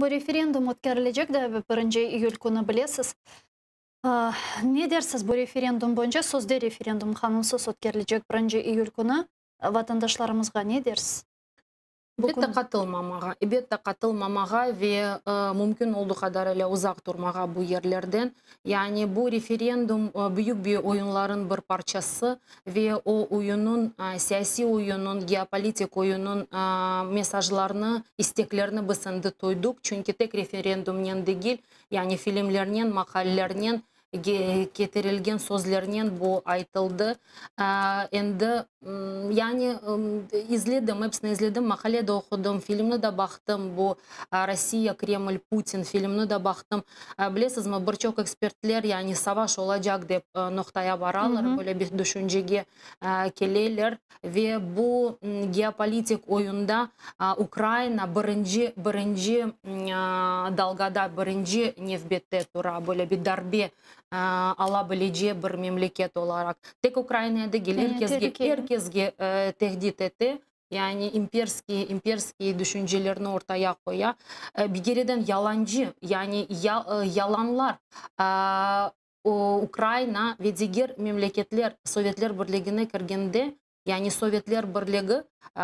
Бұл референдум өткерілежек де бірінші июль күні білесіз. Не дерсіз бұл референдум бойынша созде референдум қанунсыз өткерілежек бірінші июль күні ватандашларымызға не дерсіз? Бетті қатылмамаға, бетті қатылмамаға ве ә, мүмкін олды қадар ұзақ тұрмаға бұл ерлерден. Яғни бұл референдум ә, бүйік бүй ойынларын бір парчасы ве о ойынын, ә, саяси ойынын, геополитик ойынын ә, месажларны, истеклерні бісінді тойдық. Чүнкі тек референдумнен дегел, яғни фильмлернен, мақаллернен, кетірілген сөздерінен бұл айтылды. Енді яғни изледім, эпсіні изледім, мақаледа оқыдым, фильмні да бақтым, бұл Россия, Кремль, Путин фильмні да бақтым. Білесіз ма, бірчок экспертлер, яғни саваш олажак деп ноқтая баралар, бөлі бір düşüncеге келелер. Ве бұл геополитик ойында Украина бірінші, бірінші далгада, бірінші невбетте тұра, бөлі бір дарбе ала білеже бір мемлекет оларак. Тек Украина дегел еркезге, еркезге техдит еті, яғни имперский, имперский düşüncelerini ortaya koya. Бигереден яланжы, яғни яланлар. Украина ведегер мемлекетлер Советлер бірлігіне кіргенде, яғни Советлер бірлігі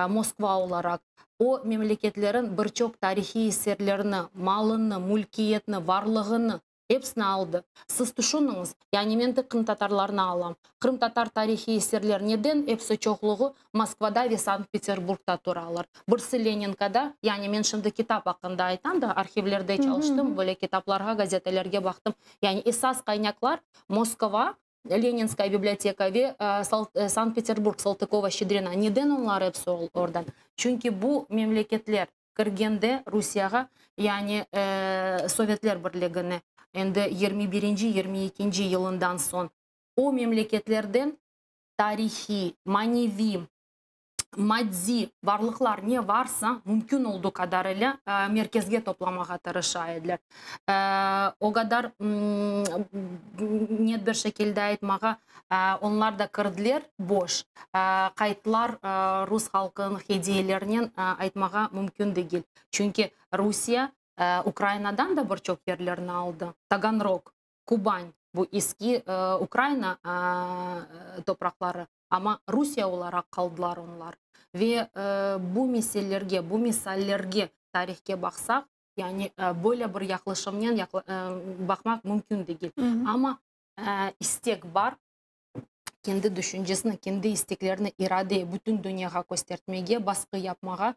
Москва оларак. О мемлекетлерін бірчок тарихи есерлеріні, малыны, мүлкиетіні, варлығыны Эпсіні алды. Сіз тұшыныңыз, яғни мен қым татарларына алам. Қырым татар тарихи есерлер неден эпсі чоқлығы Москвада ве Санкт-Петербургта туралар. Бірсі Ленинкада, яғни мен шынды китап ақында айтам да, архивлерде çalıştым, бөле китапларға, газетелерге бақтым. Яғни эсас қайняклар Москва, Ленинская библиотека ве Санкт-Петербург, Салтыкова, Щедрина. Неден онлар эпсі ордан. Чүнки бұл мемлекетлер кіргенде Русияға, яғни Советлер бірлігіне енді 21-22 жылындан сон о мемлекетлерден тарихи, маневи, мадзи барлықлар не варса мүмкін олду кадар эле меркезге топламага тырыша эдилер огадар нет бир шекилде айтмага onlar да кырдилер бош. Кайтылар рус халкынын идеялеринен айтмага мүмкүн дегил чүнки русия Украинадан да бірчок жерлерін алды. Таганрог, Кубань, бұл ескі Украина топрақлары, ама Русия оларақ қалдылар онлар. Ве бұл меселерге, бұл месаллерге тарихке бақсақ, яғни бөлі бір яқлышымнен бақмақ мүмкін дегел. Ама истек бар, кенді düşüncесini, кенді истеклеріні ираде бүтін дүнияға көстертмеге, басқы япмаға